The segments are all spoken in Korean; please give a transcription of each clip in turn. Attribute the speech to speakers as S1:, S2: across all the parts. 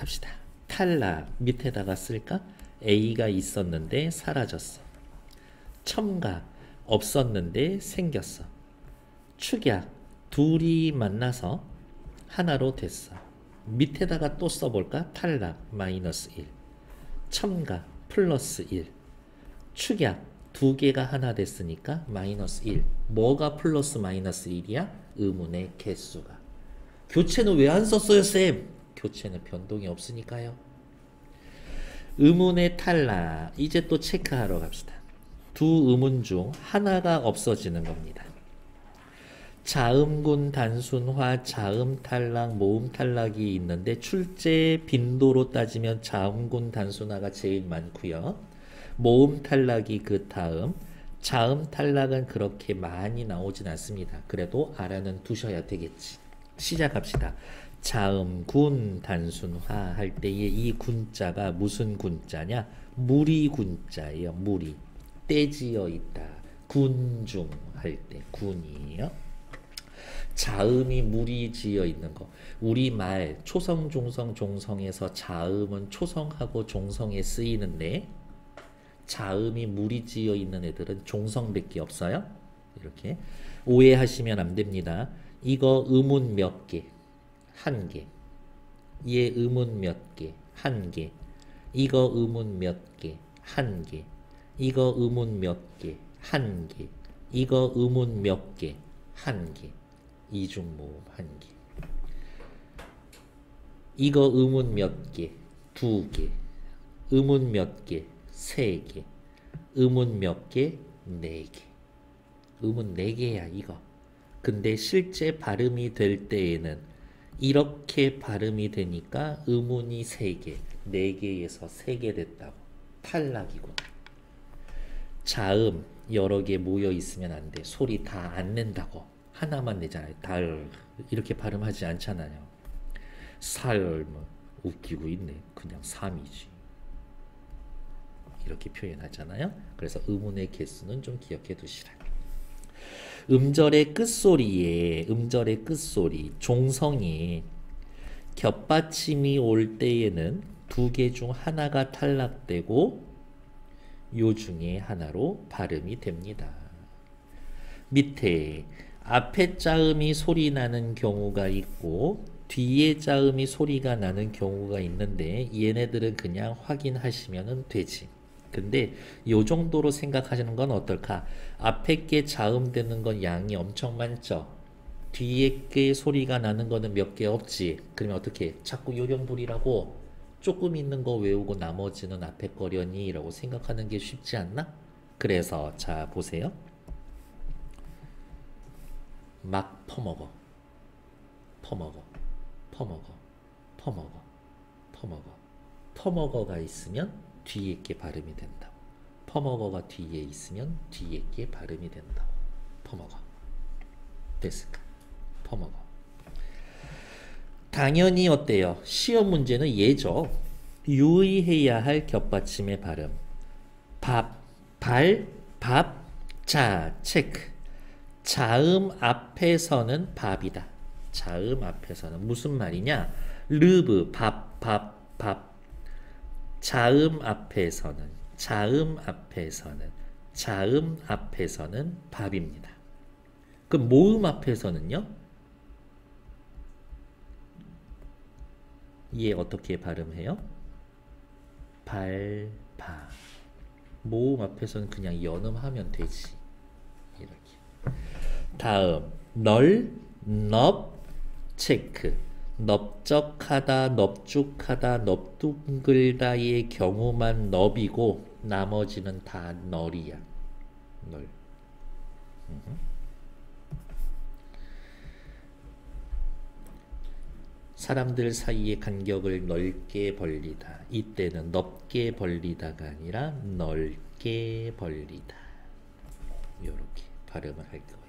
S1: 시작합시다. 탈락 밑에다가 쓸까? A가 있었는데 사라졌어. 첨가 없었는데 생겼어. 축약 둘이 만나서 하나로 됐어. 밑에다가 또 써볼까? 탈락 마이너스 1. 첨가 플러스 1. 축약 두 개가 하나 됐으니까 마이너스 1. 뭐가 플러스 마이너스 1이야? 의문의 개수가. 교체는 왜 안 썼어요, 쌤? 교체는 변동이 없으니까요. 의문의 탈락. 이제 또 체크하러 갑시다. 두 의문 중 하나가 없어지는 겁니다. 자음군 단순화, 자음 탈락, 모음 탈락이 있는데 출제 빈도로 따지면 자음군 단순화가 제일 많고요. 모음 탈락이 그 다음, 자음 탈락은 그렇게 많이 나오진 않습니다. 그래도 알아는 두셔야 되겠지. 시작합시다. 자음 군 단순화 할 때에 이 군자가 무슨 군자냐? 무리 군자예요. 무리. 떼지어 있다. 군중 할 때 군이에요. 자음이 무리 지어 있는 거. 우리말 초성, 중성, 종성에서 자음은 초성하고 종성에 쓰이는데 자음이 무리 지어 있는 애들은 종성밖에 없어요. 이렇게 오해하시면 안 됩니다. 이거 음운 몇 개? 한 개. 얘 음운 몇 개? 한 개. 이거 음운 몇 개? 한 개. 이거 음운 몇 개? 한 개. 이거 음운 몇 개? 한 개. 이중 모음 한 개. 이거 음운 몇 개? 두 개. 음운 몇 개? 세 개. 음운 몇 개? 네 개. 음운 네 개야 이거. 근데 실제 발음이 될 때에는 이렇게 발음이 되니까 음운이 세 개, 네 개에서 세개 됐다고. 탈락이군. 자음 여러 개 모여 있으면 안 돼. 소리 다 안 낸다고. 하나만 내잖아요. 달 이렇게 발음하지 않잖아요. 살 뭐, 웃기고 있네. 그냥 삼이지. 이렇게 표현하잖아요. 그래서 의문의 개수는 좀 기억해 두시라. 음절의 끝소리에 음절의 끝소리 종성이 겹받침이 올 때에는 두 개 중 하나가 탈락되고 요 중에 하나로 발음이 됩니다. 밑에 앞에 자음이 소리 나는 경우가 있고 뒤에 자음이 소리가 나는 경우가 있는데 얘네들은 그냥 확인하시면 되지. 근데 요 정도로 생각하시는 건 어떨까? 앞에 게 자음되는 건 양이 엄청 많죠. 뒤에 게 소리가 나는 거는 몇 개 없지. 그러면 어떻게? 자꾸 요령불이라고 조금 있는 거 외우고 나머지는 앞에 거려니 라고 생각하는 게 쉽지 않나? 그래서 자 보세요. 막 퍼먹어. 퍼먹어. 퍼먹어. 퍼먹어. 퍼먹어. 퍼먹어가 있으면 뒤에 게 발음이 된다. 퍼먹어가 뒤에 있으면 뒤에 게 발음이 된다. 퍼먹어. 됐을까? 퍼먹어. 당연히 어때요? 시험 문제는 예죠. 유의해야 할 겹받침의 발음. 밥, 발, 밥, 자, 체크. 자음 앞에서는 밥이다. 자음 앞에서는 무슨 말이냐? 르브, 밥, 밥, 밥. 자음 앞에서는, 자음 앞에서는, 자음 앞에서는 밥입니다. 그 모음 앞에서는요? 얘 어떻게 발음해요? 발바. 모음 앞에서는 그냥 연음하면 되지. 이렇게. 다음 널, 넙, 체크. 넓적하다, 넓죽하다, 넓둥글다의 경우만 넙이고 나머지는 다 널이야. 널. 사람들 사이의 간격을 넓게 벌리다. 이때는 넓게 벌리다가 아니라 넓게 벌리다. 이렇게 발음을 할 거예요.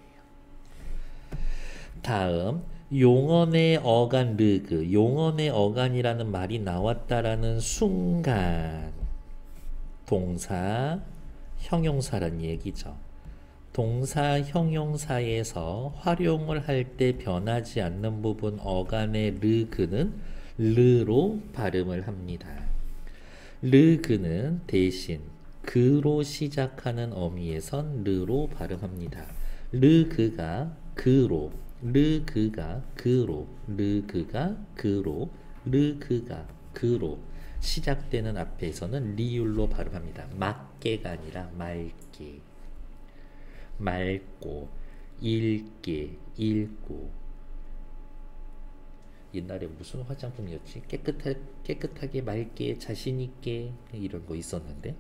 S1: 다음 용언의 어간 르그 용언의 어간이라는 말이 나왔다라는 순간 동사 형용사란 얘기죠. 동사 형용사에서 활용을 할 때 변하지 않는 부분 어간의 르그는 르로 발음을 합니다. 르그는 대신 그로 시작하는 어미에선 르로 발음합니다. 르그가 그로, 르그가 그로, 르그가 그로, 르그가 그로 시작되는 앞에서는 리율로 발음합니다. 막게가 아니라 맑게, 맑고, 읽게, 읽고. 옛날에 무슨 화장품이었지? 깨끗하, 깨끗하게, 맑게, 자신있게 이런 거 있었는데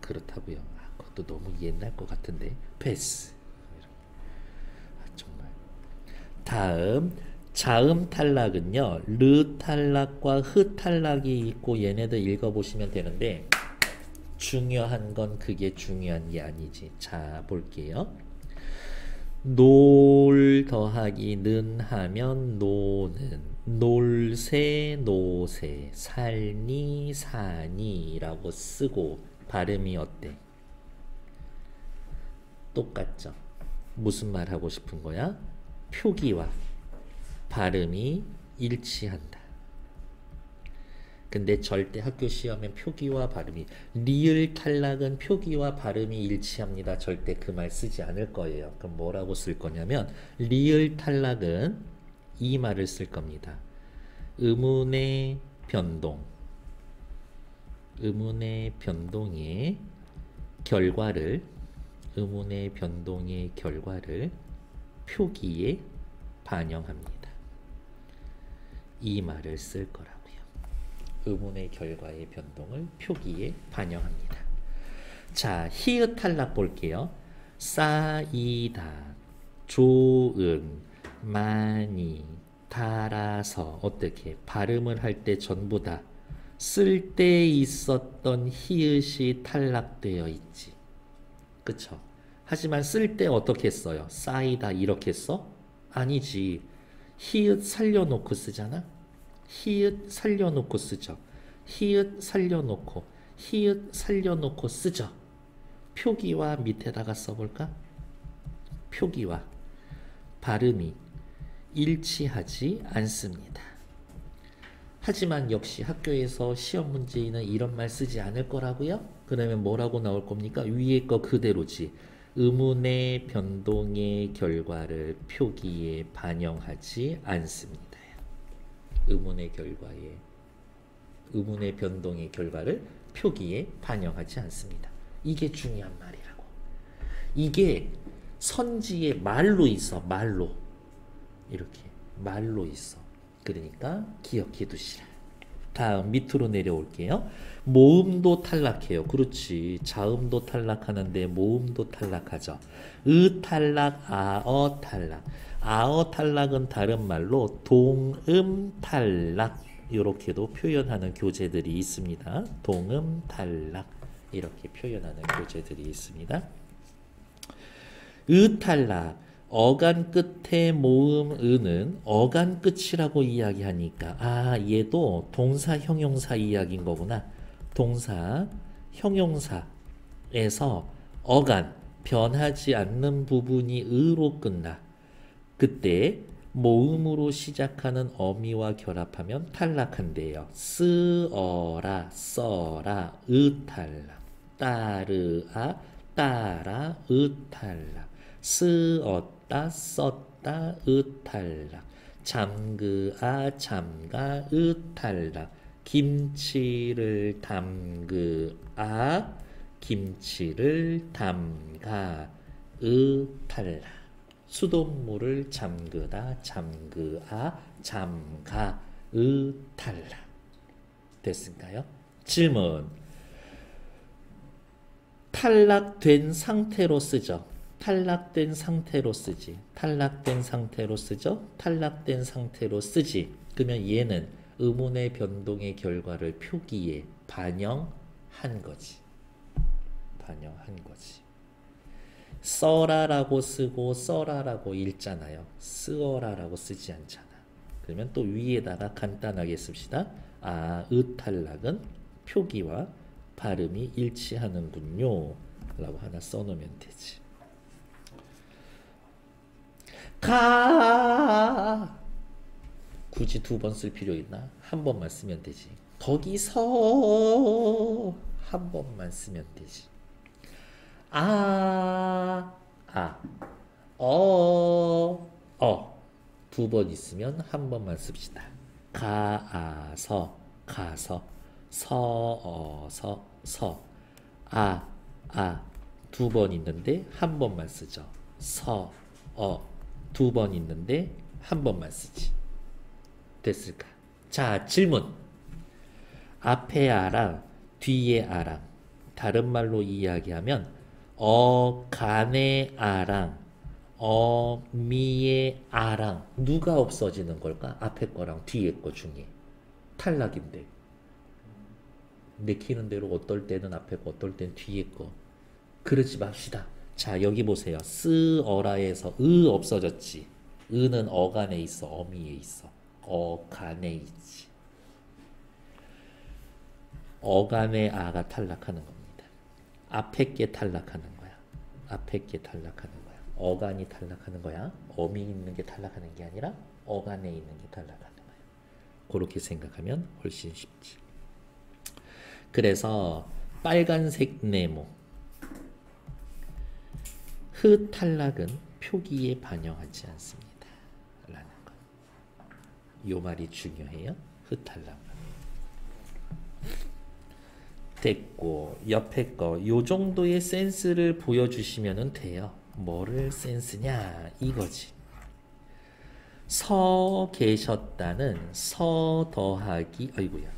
S1: 그렇다고요. 아, 그것도 너무 옛날 것 같은데 패스. 아, 정말. 다음 자음 탈락은요. 르 탈락과 흐 탈락이 있고 얘네들 읽어보시면 되는데 중요한 건 그게 중요한 게 아니지. 자 볼게요. 놀 더하기 는 하면 노는 놀새 노새 살니 사니 라고 쓰고 발음이 어때? 똑같죠. 무슨 말 하고 싶은 거야? 표기와 발음이 일치한다. 근데 절대 학교 시험엔 표기와 발음이 리을 탈락은 표기와 발음이 일치합니다. 절대 그 말 쓰지 않을 거예요. 그럼 뭐라고 쓸 거냐면 리을 탈락은 이 말을 쓸 겁니다. 의문의 변동 의문의 변동의 결과를 의문의 변동의 결과를 표기에 반영합니다. 이 말을 쓸 거라고요. 의문의 결과의 변동을 표기에 반영합니다. 자, 히읗 탈락 볼게요. 쌓이다, 좋은, 많이, 달아서 어떻게 발음을 할 때 전부 다 쓸 때 있었던 히읗이 탈락되어 있지. 그쵸? 하지만 쓸 때 어떻게 써요? 쌓이다 이렇게 써? 아니지. 히읗 살려놓고 쓰잖아. 히읗 살려놓고 쓰죠. 히읗 살려놓고 히읗 살려놓고 쓰죠. 표기와 밑에다가 써볼까? 표기와 발음이 일치하지 않습니다. 하지만 역시 학교에서 시험 문제에는 이런 말 쓰지 않을 거라고요? 그러면 뭐라고 나올 겁니까? 위에 거 그대로지. 의문의 변동의 결과를 표기에 반영하지 않습니다. 의문의 결과에 의문의 변동의 결과를 표기에 반영하지 않습니다. 이게 중요한 말이라고. 이게 선지의 말로 있어. 말로. 이렇게 말로 있어. 그러니까 기억해 두시라. 다음 밑으로 내려올게요. 모음도 탈락해요. 그렇지. 자음도 탈락하는데 모음도 탈락하죠. 의 탈락, 아어 탈락. 아어 탈락은 다른 말로 동음 탈락 이렇게도 표현하는 교재들이 있습니다. 동음 탈락 이렇게 표현하는 교재들이 있습니다. 의 탈락 어간 끝에 모음 의는 어간 끝이라고 이야기하니까 아 얘도 동사 형용사 이야기인 거구나. 동사 형용사에서 어간 변하지 않는 부분이 의로 끝나. 그때 모음으로 시작하는 어미와 결합하면 탈락한대요. 쓰어라 써라 의탈락 따르아 따라 의탈락 쓰었다 썼다 의탈락 잠그아 잠가 의탈락 김치를 담그아 김치를 담가 의탈락 수돗물을 잠그다 잠그아 잠가 의탈락 됐을까요? 질문 탈락된 상태로 쓰죠. 탈락된 상태로 쓰지. 탈락된 상태로 쓰죠. 탈락된 상태로 쓰지. 그러면 얘는 의문의 변동의 결과를 표기에 반영한 거지. 반영한 거지. 써라라고 쓰고 써라라고 읽잖아요. 쓰어라라고 쓰지 않잖아. 그러면 또 위에다가 간단하게 씁시다. 아, 의탈락은 표기와 발음이 일치하는군요. 라고 하나 써놓으면 되지. 가 굳이 두 번 쓸 필요 있나? 한 번만 쓰면 되지. 거기서 한 번만 쓰면 되지. 아, 아, 어, 어. 두 번 있으면 한 번만 씁시다. 가 아 서, 가서, 서 어 서, 서. 아, 아. 두 번 있는데 한 번만 쓰죠. 서, 어. 두 번 있는데 한 번만 쓰지. 됐을까? 자, 질문. 앞에 아랑 뒤에 아랑 다른 말로 이야기하면 어 간의 아랑 어 미의 아랑 누가 없어지는 걸까? 앞에 거랑 뒤에 거 중에 탈락인데 내키는 대로 어떨 때는 앞에 거 어떨 때는 뒤에 거 그러지 맙시다. 자 여기 보세요. 쓰 어라에서 으 없어졌지. 으는 어간에 있어 어미에 있어 어간에 있지. 어간의 아가 탈락하는 겁니다. 앞에 게 탈락하는 거야. 앞에 게 탈락하는 거야. 어간이 탈락하는 거야. 어미 있는 게 탈락하는 게 아니라 어간에 있는 게 탈락하는 거야. 그렇게 생각하면 훨씬 쉽지. 그래서 빨간색 네모 흐 탈락은 표기에 반영하지 않습니다. 요 말이 중요해요. 흐 탈락. 됐고 옆에 거 요 정도의 센스를 보여주시면 돼요. 뭐를 센스냐 이거지. 서 계셨다는 서 더하기 아이고야.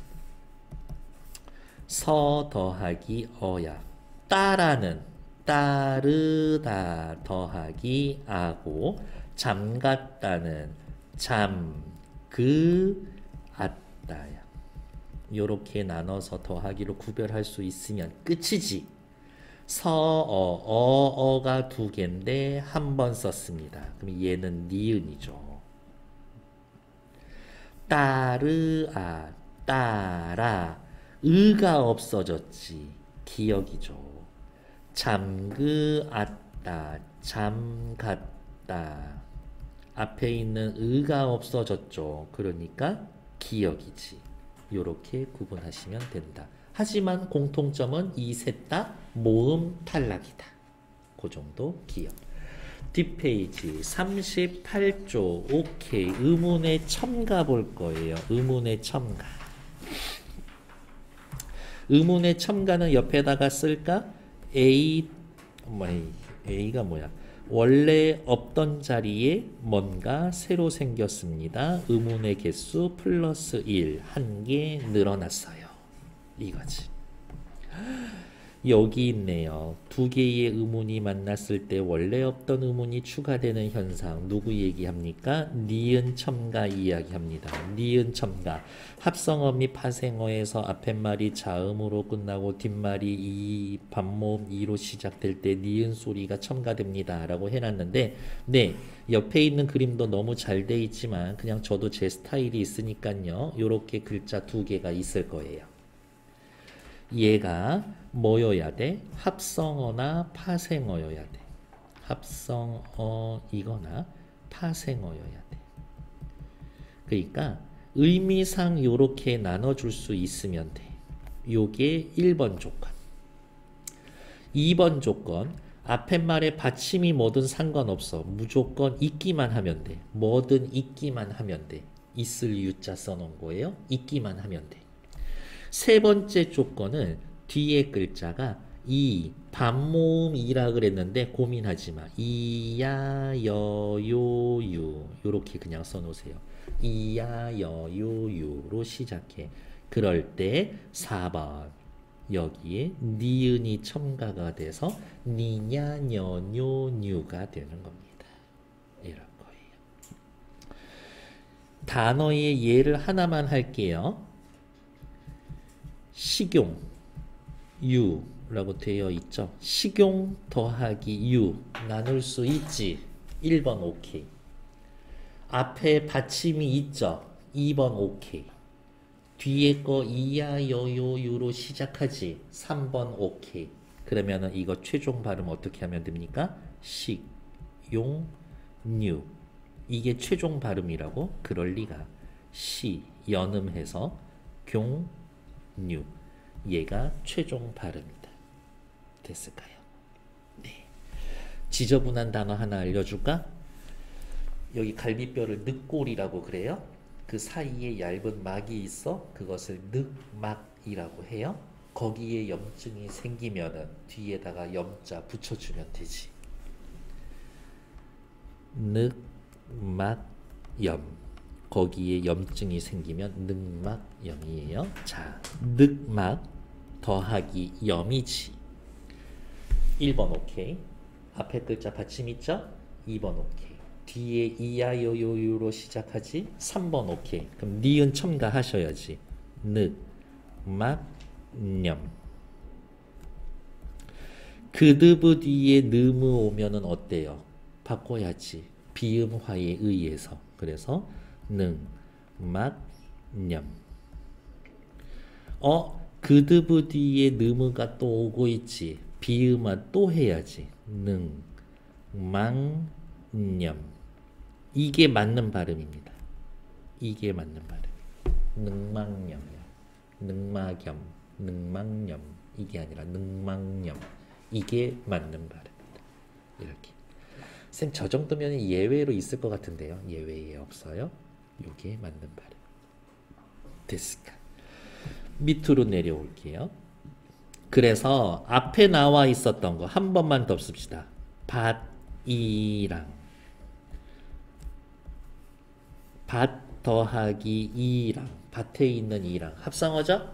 S1: 서 더하기 어야. 따라는 따르다 더하기 아고 잠갔다는 잠 그 아따야. 요렇게 나눠서 더하기로 구별할 수 있으면 끝이지. 서어, 어어가 두 개인데 한 번 썼습니다. 그럼 얘는 니은이죠. 따르아, 따라, 의가 없어졌지. 기억이죠. 잠그았다, 잠갔다. 앞에 있는 의가 없어졌죠. 그러니까 기억이지. 이렇게 구분하시면 된다. 하지만 공통점은 이 셋 다 모음 탈락이다. 그 정도 기억. 뒷페이지 38조 오케이 의문의 첨가 볼 거예요. 의문의 첨가. 의문의 첨가는 옆에다가 쓸까? A 뭐 A가 뭐야? 원래 없던 자리에 뭔가 새로 생겼습니다. 의문의 개수 플러스 1, 한 개 늘어났어요. 이거지. 여기 있네요. 두 개의 의문이 만났을 때 원래 없던 의문이 추가되는 현상 누구 얘기합니까? 니은 첨가 이야기합니다. 니은 첨가 합성어 및 파생어에서 앞에 말이 자음으로 끝나고 뒷말이 이 반모음 이로 시작될 때 니은 소리가 첨가됩니다. 라고 해놨는데 네 옆에 있는 그림도 너무 잘 돼 있지만 그냥 저도 제 스타일이 있으니까요. 요렇게 글자 두 개가 있을 거예요. 얘가 뭐여야 돼? 합성어나 파생어여야 돼. 합성어이거나 파생어여야 돼. 그러니까 의미상 요렇게 나눠줄 수 있으면 돼. 요게 1번 조건. 2번 조건. 앞에 말에 받침이 뭐든 상관없어. 무조건 있기만 하면 돼. 뭐든 있기만 하면 돼. 있을 유자 써놓은 거예요. 있기만 하면 돼. 세 번째 조건은 뒤에 글자가 이 반모음이라 그랬는데 고민하지 마. 이야 여요유 요렇게 그냥 써놓으세요. 이야 여요유로 시작해. 그럴 때 4번 여기에 니은이 첨가가 돼서 니냐 녀뇨뉴가 되는 겁니다. 이런 거예요. 단어의 예를 하나만 할게요. 식용 유라고 되어 있죠. 식용 더하기 유 나눌 수 있지. 1번 오케이. 앞에 받침이 있죠. 2번 오케이. 뒤에 거 이야 여요 유로 시작하지. 3번 오케이. 그러면은 이거 최종 발음 어떻게 하면 됩니까? 식, 용, 뉴. 이게 최종 발음이라고? 그럴 리가. 시 연음해서 경 류 얘가 최종 발음이다. 됐을까요? 네. 지저분한 단어 하나 알려줄까? 여기 갈비뼈를 늑골이라고 그래요. 그 사이에 얇은 막이 있어. 그것을 늑막이라고 해요. 거기에 염증이 생기면은 뒤에다가 염자 붙여주면 되지. 늑막염. 거기에 염증이 생기면 늑막염이에요. 자, 늑막 더하기 염이지. 1번 오케이. 앞에 글자 받침 있죠? 2번 오케이. 뒤에 이야요요요로 시작하지? 3번 오케이. 그럼 니은 첨가하셔야지. 늑, 막, 념. 그드브 뒤에 느무 오면은 어때요? 바꿔야지. 비음화에 의해서. 그래서 능, 막, 념. 어, 그드브 뒤에 느무가 또 오고 있지. 비음화 또 해야지. 능, 망, 념. 이게 맞는 발음입니다. 이게 맞는 발음. 능망념이야. 능마겸, 능망념. 이게 아니라 능망념. 이게 맞는 발음입니다. 이렇게. 쌤, 저 정도면 예외로 있을 것 같은데요. 예외에 없어요. 요게 맞는 발음. 됐을까? 밑으로 내려올게요. 그래서 앞에 나와 있었던 거 한 번만 더 씁시다. 밭이랑 밭 더하기 이랑 밭에 있는 이랑 합성어죠?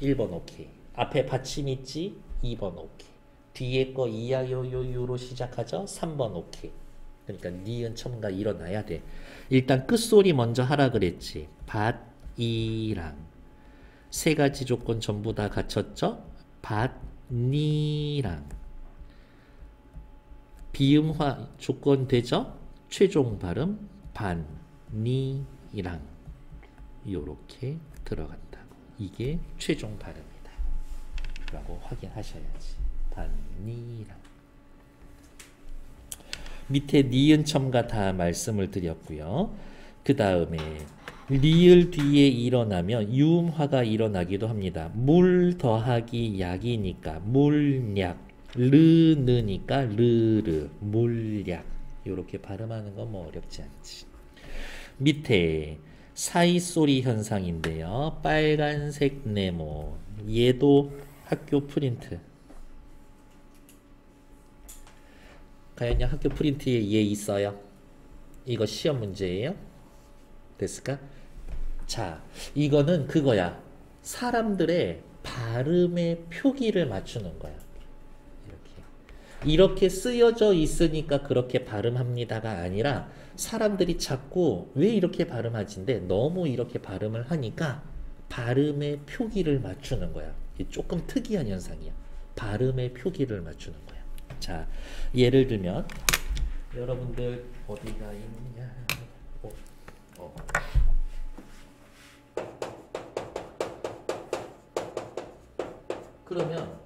S1: 1번 오케이. 앞에 받침 있지? 2번 오케이. 뒤에 거 이야요요요로 시작하죠? 3번 오케이. 그러니까 니은 첨가 일어나야 돼. 일단 끝소리 먼저 하라 그랬지. 밭 이랑 세 가지 조건 전부 다 갖췄죠? 밭 니랑 비음화 조건 되죠? 최종 발음 반 니랑 요렇게 들어간다고. 이게 최종 발음이다. 라고 확인하셔야지. 반 니랑 밑에 니은 첨가 다 말씀을 드렸고요. 그 다음에 리을 뒤에 일어나면 유음화가 일어나기도 합니다. 물 더하기 약이니까 물약, 르느니까 르르, 물약. 이렇게 발음하는 건 뭐 어렵지 않지. 밑에 사이소리 현상인데요. 빨간색 네모. 얘도 학교 프린트. 가연이 학교 프린트에 얘 있어요. 이거 시험 문제예요. 됐을까? 자, 이거는 그거야. 사람들의 발음의 표기를 맞추는 거야. 이렇게. 이렇게 쓰여져 있으니까 그렇게 발음합니다가 아니라 사람들이 자꾸 왜 이렇게 발음하지인데 너무 이렇게 발음을 하니까 발음의 표기를 맞추는 거야. 조금 특이한 현상이야. 발음의 표기를 맞추는 거야. 자, 예를 들면 여러분들 어디가 있냐? 어, 어. 그러면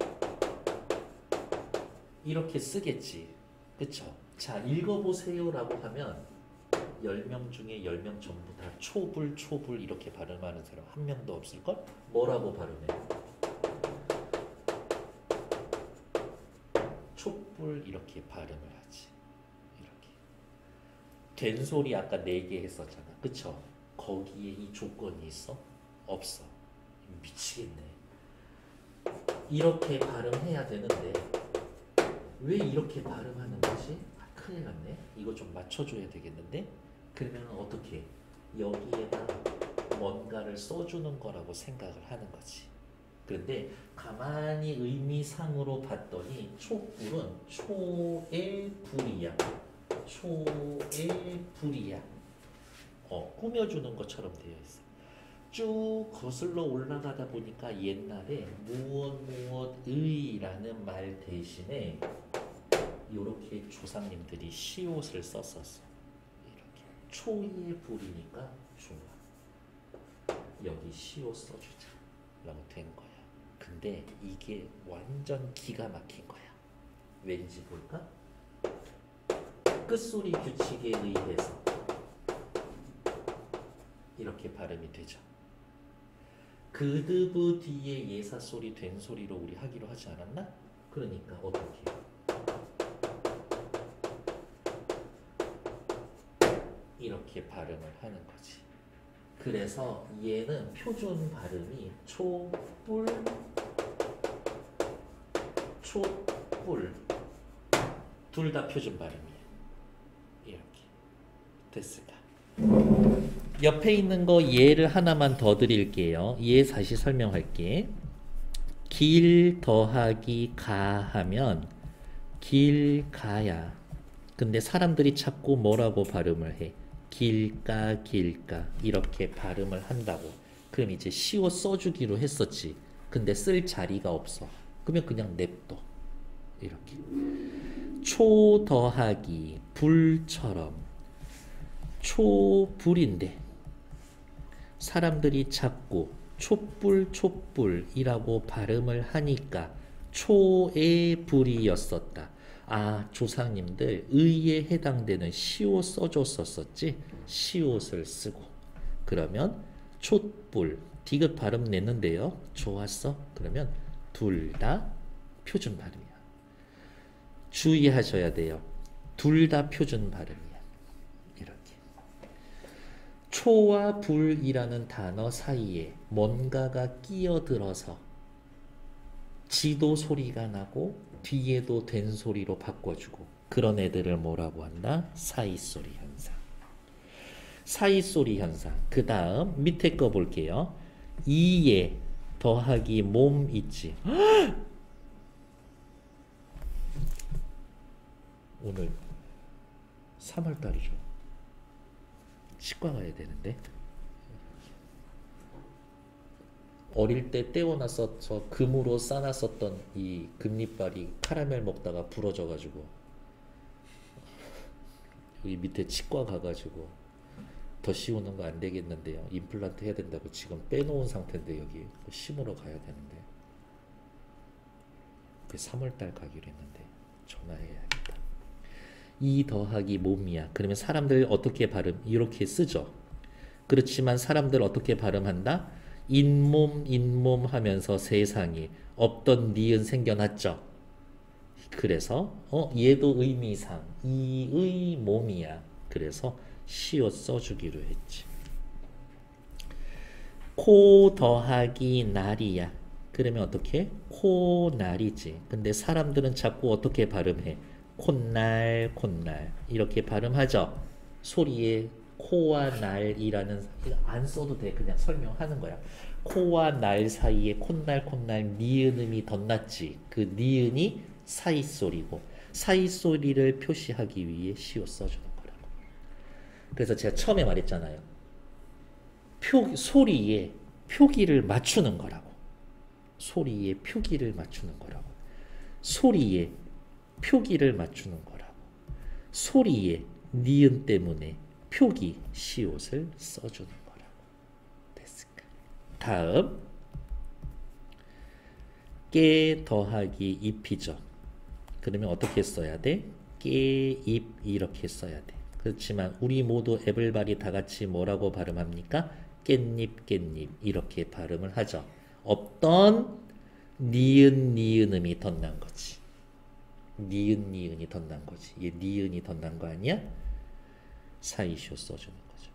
S1: 이렇게 쓰겠지. 그쵸? 자, 읽어보세요라고 하면 10명 중에 10명 전부 다 초불, 초불 이렇게 발음하는 사람 한 명도 없을걸? 뭐라고 발음해? 촛불 이렇게 발음을 하지. 이렇게. 된 소리 아까 4개 했었잖아. 그쵸? 거기에 이 조건이 있어? 없어. 미치겠네. 이렇게 발음해야 되는데 왜 이렇게 발음하는 거지? 아, 큰일 났네. 이거 좀 맞춰줘야 되겠는데? 그러면 어떻게? 여기에다 뭔가를 써주는 거라고 생각을 하는 거지. 그런데 가만히 의미상으로 봤더니 촛불은 초의 불이야. 초의 불이야. 어, 꾸며주는 것처럼 되어 있어. 쭉 거슬러 올라가다 보니까 옛날에 무엇 무엇의라는 말 대신에 이렇게 조상님들이 시옷을 썼었어. 이렇게 초의 불이니까 좋아. 여기 시옷 써주자. 라고 된 거야. 근데 이게 완전 기가 막힌 거야. 왠지 볼까? 끝소리 규칙에 의해서 이렇게 발음이 되죠. 그드브 뒤에 예사 소리 된 소리로 우리 하기로 하지 않았나? 그러니까 어떻게? 이렇게 발음을 하는 거지. 그래서 얘는 표준 발음이 초 뿔 초뿔 둘다 표준 발음이에요. 이렇게 됐을까? 옆에 있는 거 예를 하나만 더 드릴게요. 예 다시 설명할게. 길 더하기 가 하면 길 가야. 근데 사람들이 자꾸 뭐라고 발음을 해? 길까 길까 이렇게 발음을 한다고. 그럼 이제 시옷 써주기로 했었지. 근데 쓸 자리가 없어. 그러면 그냥 냅둬. 이렇게. 초 더하기 불처럼. 초불인데 사람들이 자꾸 촛불 촛불이라고 발음을 하니까 초의 불이었었다. 아 조상님들 의에 해당되는 시옷 써줬었었지? 시옷을 쓰고. 그러면 촛불 디귿 발음 냈는데요. 좋았어. 그러면 둘 다 표준 발음이야 주의하셔야 돼요 둘 다 표준 발음이야 이렇게 초와 불이라는 단어 사이에 뭔가가 끼어들어서 지도 소리가 나고 뒤에도 된 소리로 바꿔주고 그런 애들을 뭐라고 한다? 사이소리 현상. 사이소리 현상. 그 다음 밑에 거 볼게요. 이에 더하기 몸 있지. 오늘 3월달이죠. 치과 가야 되는데. 어릴 때 떼어놨어서 금으로 싸놨었던 이 금리빨이 카라멜 먹다가 부러져가지고 여기 밑에 치과 가가지고 더 씌우는 거 안 되겠는데요. 임플란트 해야 된다고 지금 빼놓은 상태인데 여기 심으러 가야 되는데 그 3월달 가기로 했는데 전화해야겠다. 이 더하기 몸이야. 그러면 사람들 어떻게 발음 이렇게 쓰죠. 그렇지만 사람들 어떻게 발음한다? 잇몸 잇몸 하면서 세상이 없던 니은 생겨났죠. 그래서 어 얘도 의미상 이의 몸이야. 그래서 시옷 써주기로 했지. 코 더하기 날이야. 그러면 어떻게? 코 날이지. 근데 사람들은 자꾸 어떻게 발음해? 콧날, 콧날. 이렇게 발음하죠. 소리에 코와 날이라는 안 써도 돼. 그냥 설명하는 거야. 코와 날 사이에 콧날 콧날 니은음이 덧났지. 그 니은이 사이 소리고 사이 소리를 표시하기 위해 시옷 써주는 거라고. 그래서 제가 처음에 말했잖아요. 표 소리에 표기를 맞추는 거라고. 소리에 표기를 맞추는 거라고. 소리에 표기를 맞추는 거라고 소리에 니은 때문에 표기 시옷을 써주는 거라고 됐을까? 다음 깨 더하기 잎이죠. 그러면 어떻게 써야 돼? 깨잎 이렇게 써야 돼. 그렇지만 우리 모두 에블바리 다 같이 뭐라고 발음합니까? 깻잎 깻잎 이렇게 발음을 하죠. 없던 니은 니은음이 덧난 거지. 니은 니은이 덧난 거지. 얘 니은이 덧난 거 아니야? 사이쇼 써주는 거죠.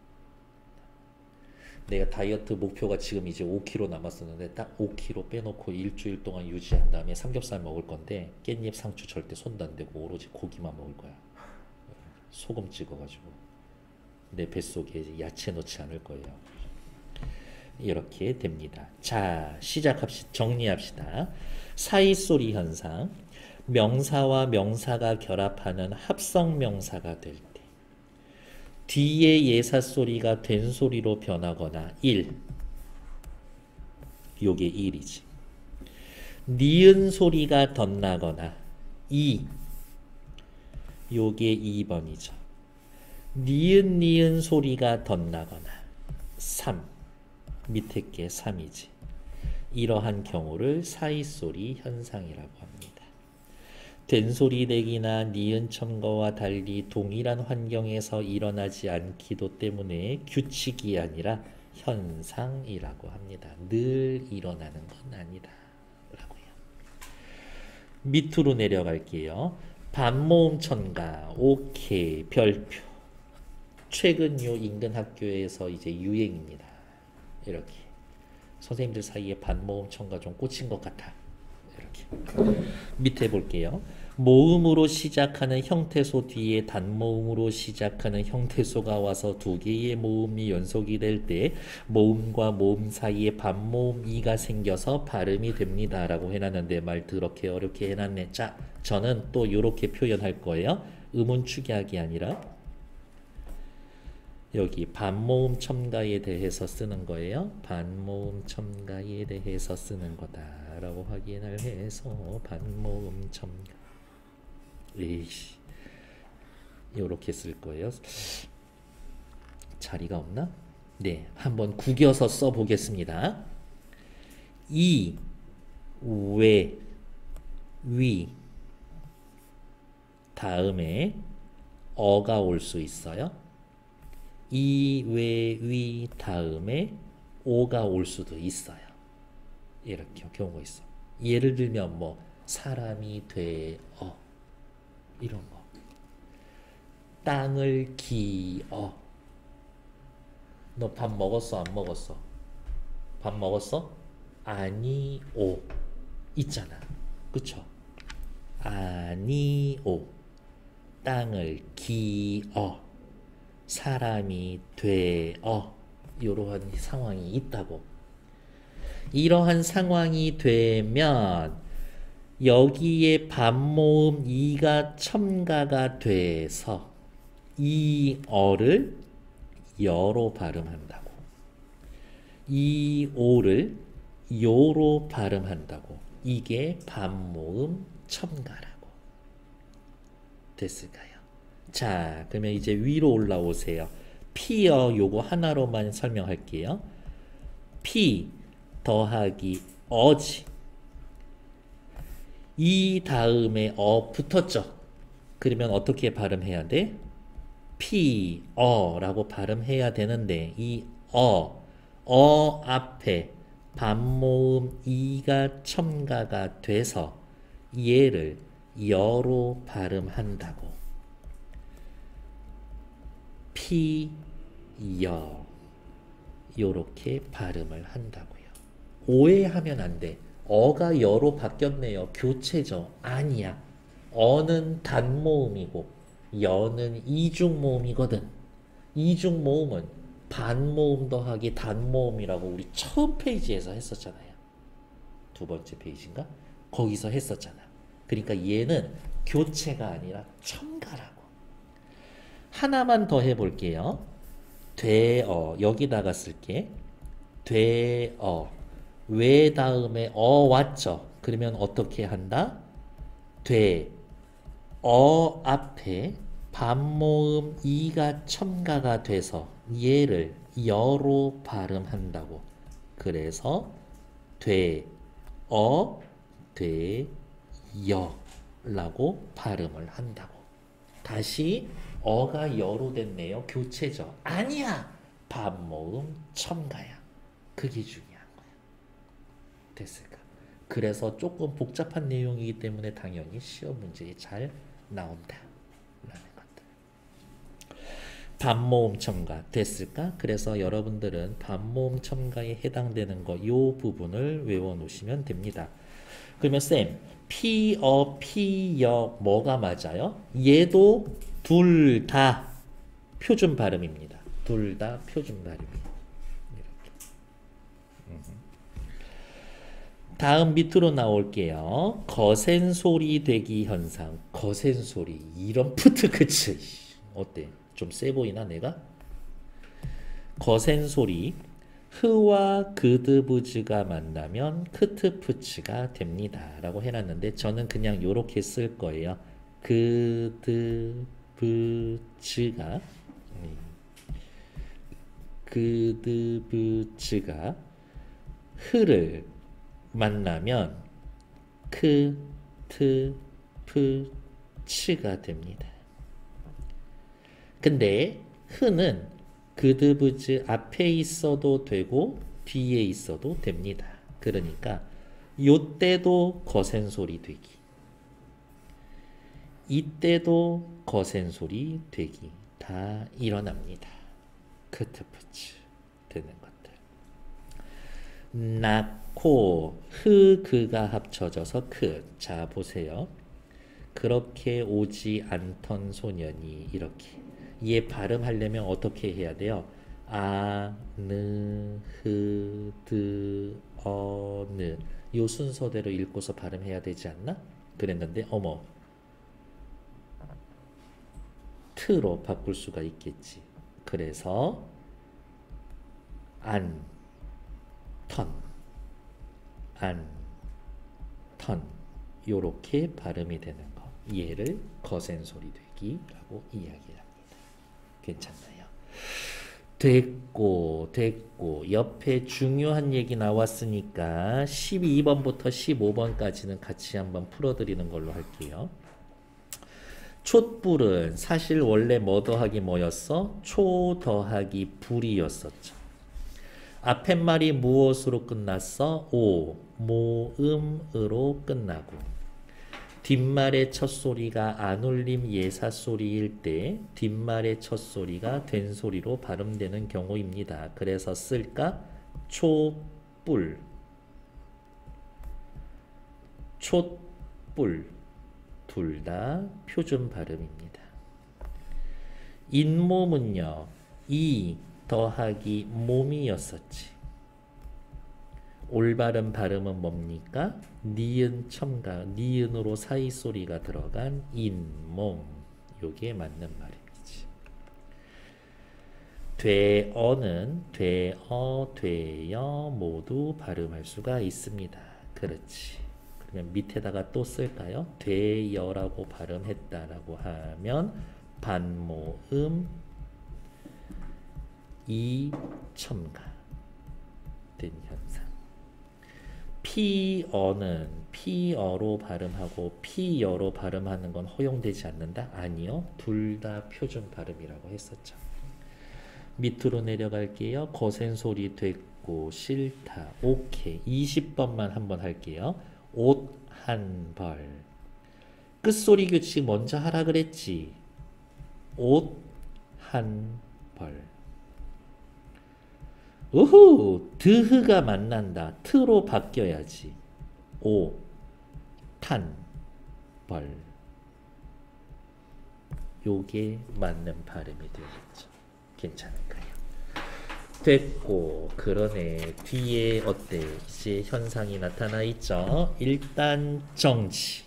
S1: 내가 다이어트 목표가 지금 이제 5kg 남았었는데 딱 5kg 빼놓고 일주일 동안 유지한 다음에 삼겹살 먹을 건데 깻잎 상추 절대 손도 안 대고 오로지 고기만 먹을 거야. 소금 찍어가지고 내 뱃속에 야채 넣지 않을 거예요. 이렇게 됩니다. 자 시작합시다. 정리합시다. 사이소리 현상 명사와 명사가 결합하는 합성 명사가 될 때. 뒤에 예사 소리가 된 소리로 변하거나 1 요게 1이지. 니은 소리가 덧나거나 2 요게 2번이죠. 니은 니은 소리가 덧나거나 3 밑에 게 3이지. 이러한 경우를 사이소리 현상이라고 합니다 된소리 내기나 니은 첨가와 달리 동일한 환경에서 일어나지 않기도 때문에 규칙이 아니라 현상이라고 합니다. 늘 일어나는 건 아니다. 라고요. 밑으로 내려갈게요. 반모음 첨가 오케이 별표 최근 요 인근 학교에서 이제 유행입니다. 이렇게 선생님들 사이에 반모음 첨가 좀 꽂힌 것 같아. 이렇게 밑에 볼게요. 모음으로 시작하는 형태소 뒤에 단모음으로 시작하는 형태소가 와서 두 개의 모음이 연속이 될 때 모음과 모음 사이에 반모음 이가 생겨서 발음이 됩니다. 라고 해놨는데 말 더럽게 어렵게 해놨네. 자, 저는 또 이렇게 표현할 거예요. 음운 축약이 아니라 여기 반모음 첨가에 대해서 쓰는 거예요. 반모음 첨가에 대해서 쓰는 거다 라고 확인을 해서 반모음 첨가 에이씨 요렇게 쓸 거예요. 자리가 없나? 네, 한번 구겨서 써 보겠습니다. 이, 외, 위 다음에 어가 올 수 있어요. 이, 외, 위 다음에 오가 올 수도 있어요. 이렇게 경우가 있어. 예를 들면 뭐 사람이 되어 이런 거. 땅을 기어. 너 밥 먹었어? 안 먹었어? 밥 먹었어? 아니오. 있잖아. 그쵸? 아니오. 땅을 기어. 사람이 되어. 이러한 상황이 있다고. 이러한 상황이 되면 여기에 반모음 이가 첨가가 돼서 이 어를 여로 발음한다고. 이 오를 요로 발음한다고. 이게 반모음 첨가라고. 됐을까요? 자, 그러면 이제 위로 올라오세요. 피어 요거 하나로만 설명할게요. 피 더하기 어지. 이 다음에 어 붙었죠. 그러면 어떻게 발음해야 돼? 피, 어 라고 발음해야 되는데 이 어, 어 앞에 반모음 이가 첨가가 돼서 얘를 여로 발음한다고. 피, 여 요렇게 발음을 한다고요. 오해하면 안 돼. 어가 여로 바뀌었네요. 교체죠. 아니야. 어는 단모음이고 여는 이중모음이거든. 이중모음은 반모음 더하기 단모음이라고 우리 처음 페이지에서 했었잖아요. 두 번째 페이지인가? 거기서 했었잖아. 그러니까 얘는 교체가 아니라 첨가라고. 하나만 더 해볼게요. 되어 여기다가 쓸게. 되어 왜 다음에 어 왔죠? 그러면 어떻게 한다? 돼. 어 앞에 반모음 이가 첨가가 돼서 얘를 여로 발음한다고. 그래서 돼. 어, 돼, 여 라고 발음을 한다고. 다시 어가 여로 됐네요. 교체죠. 아니야. 반모음 첨가야. 그게 거야. 됐을까? 그래서 조금 복잡한 내용이기 때문에 당연히 시험 문제에 잘 나온다. 라는 것들. 반모음 첨가 됐을까? 그래서 여러분들은 반모음 첨가에 해당되는 거 요 부분을 외워 놓으시면 됩니다. 그러면 쌤, 피, 어, 피, 여 뭐가 맞아요? 얘도 둘 다 표준 발음입니다. 둘 다 표준 발음이에요. 다음 밑으로 나올게요. 거센 소리 되기 현상. 거센 소리. 이런 푸트 그치. 어때? 좀 세 보이나 내가? 거센 소리. 흐와 그드부즈가 만나면 크트푸츠가 됩니다. 라고 해놨는데 저는 그냥 요렇게 쓸 거예요. 그드부즈가 그드부즈가 흐를 만나면 크, 트, 트프츠가 됩니다. 근데 흐는 그드브즈 앞에 있어도 되고 뒤에 있어도 됩니다. 그러니까 요때도 거센 소리 되기. 이때도 거센 소리 되기 다 일어납니다. 크트프츠 되는 것들. 낳고 흐 그가 합쳐져서 크. 자 보세요. 그렇게 오지 않던 소년이 이렇게 얘 발음하려면 어떻게 해야 돼요? 아, 느, 흐, 드, 어, 느. 요 순서대로 읽고서 발음해야 되지 않나? 그랬는데 어머 트로 바꿀 수가 있겠지. 그래서 안, 턴, 안, 턴 요렇게 발음이 되는 거. 얘를 거센 소리 되기라고 이야기합니다. 괜찮나요? 됐고 됐고 옆에 중요한 얘기 나왔으니까 12번부터 15번까지는 같이 한번 풀어드리는 걸로 할게요. 촛불은 사실 원래 뭐 더하기 뭐였어? 초 더하기 불이었었죠. 앞에 말이 무엇으로 끝났어? 오, 모음으로 끝나고 뒷말의 첫 소리가 안 울림 예사 소리일 때 뒷말의 첫 소리가 된 소리로 발음되는 경우입니다. 그래서 쓸까? 촛불 촛불 둘 다 표준 발음입니다. 잇몸은요. 이 더하기 몸이었었지. 올바른 발음은 뭡니까? 니은 첨가, 니은으로 사이 소리가 들어간 잇몸. 요게 맞는 말이지. 되어는 되어, 되여 모두 발음할 수가 있습니다. 그렇지. 그러면 밑에다가 또 쓸까요? 되여라고 발음했다라고 하면 반모음 이 첨가 된 현상. 피어는 피어로 발음하고 피여로 발음하는 건 허용되지 않는다? 아니요. 둘 다 표준 발음이라고 했었죠. 밑으로 내려갈게요. 거센 소리 됐고 싫다. 오케이. 20번만 한번 할게요. 옷 한 벌. 끝소리 규칙 먼저 하라 그랬지. 옷 한 벌. 우후 드흐가 만난다. 트로 바뀌어야지. 오, 탄, 벌. 요게 맞는 발음이 되겠죠. 괜찮을까요? 됐고 그러네 뒤에 어때 이제 현상이 나타나 있죠 일단 정지